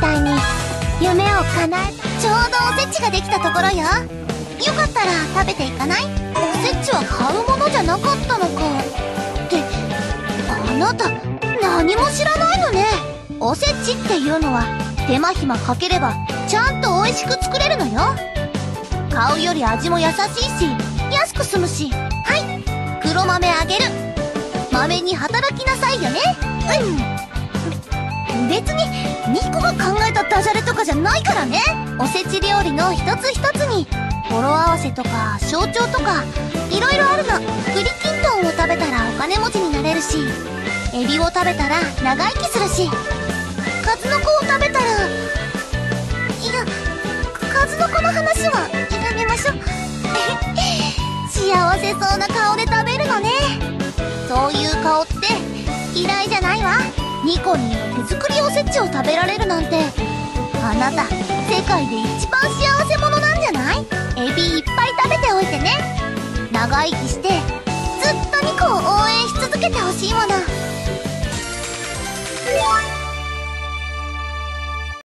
たいに夢を叶えちょうどおせちができたところよ。よかったら食べていかない？おせちは買うものじゃなかったのか。ってあなた何も知らないのね。おせちっていうのは手間暇かければちゃんと美味しく作れるのよ。買うより味も優しいし安く済むし。はい。黒豆あげる。豆に働きなさいよね。うん。別にニコが考えたダジャレとかじゃないからね。おせち料理の一つ一つに語呂合わせとか象徴とかいろいろあるの。栗きんとんを食べたらお金持ちになれるしエビを食べたら長生きするし数の子を食べたらいや数の子の話はやめましょう。幸せそうな顔で食べるのね。そういう顔ってニコンに手作りおせちを食べられるなんて。あなた世界で一番幸せ者なんじゃない？エビいっぱい食べておいてね。長生きしてずっとニコを応援し続けてほしいもの。